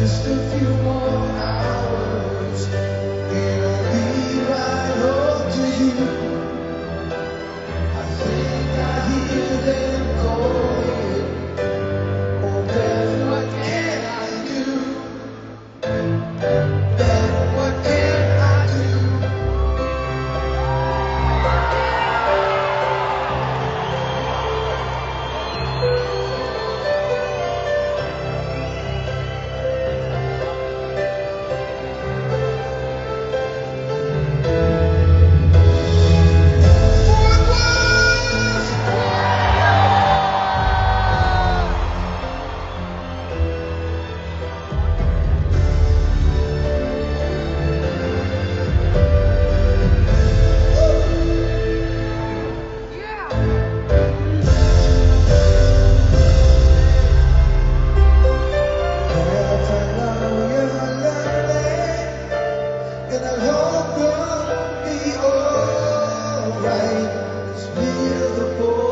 Just a few more hours. hope will be alright. It's beautiful.